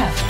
Podcast.